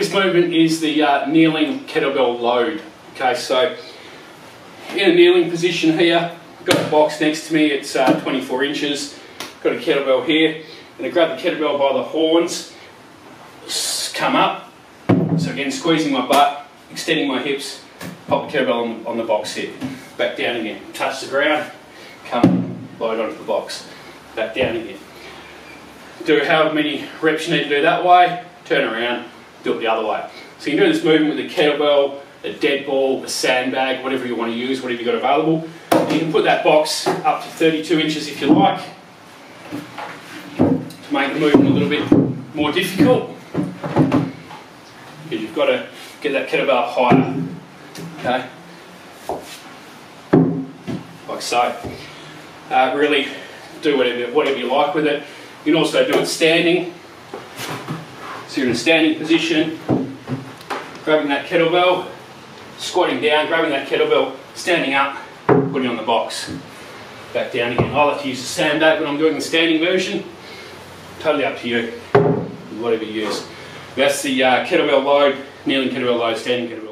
This movement is the uh, kneeling kettlebell load. Okay, so in a kneeling position here, got a box next to me, it's uh, 24 inches, got a kettlebell here, and I grab the kettlebell by the horns, come up, so again squeezing my butt, extending my hips, pop the kettlebell on, on the box here, back down again, touch the ground, come load onto the box, back down again. Do however many reps you need to do that way, turn around, do it the other way. So you do this movement with a kettlebell, a dead ball, a sandbag, whatever you want to use, whatever you've got available. You can put that box up to 32 inches if you like to make the movement a little bit more difficult. Because you've got to get that kettlebell higher. Okay? Like so. Uh, really do whatever, whatever you like with it. You can also do it standing. So you're in a standing position, grabbing that kettlebell, squatting down, grabbing that kettlebell, standing up, putting on the box. Back down again. I like to use a sandbag when I'm doing the standing version. Totally up to you, whatever you use. That's the uh, kettlebell load, kneeling kettlebell load, standing kettlebell